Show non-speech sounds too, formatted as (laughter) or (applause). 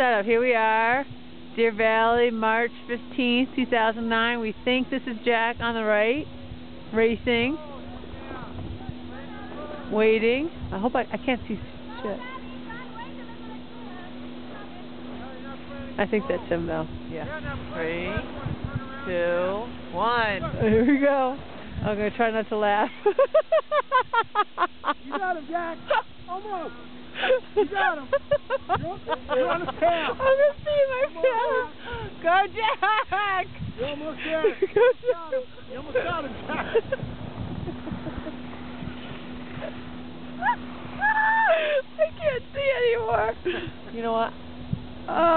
setup. Here we are, Deer Valley, March 15th, 2009. We think this is Jack on the right, racing, waiting. I hope I, I can't see shit. I think that's him though. Yeah. Three, two, one. Here we go. I'm gonna try not to laugh. (laughs) You got him, Jack. Almost. You got him. (laughs) On his tail. I'm gonna see my tail. Go Jack! You're almost there. Go Jack! You almost got him, Jack. (laughs) I can't see anymore. You know what? Oh.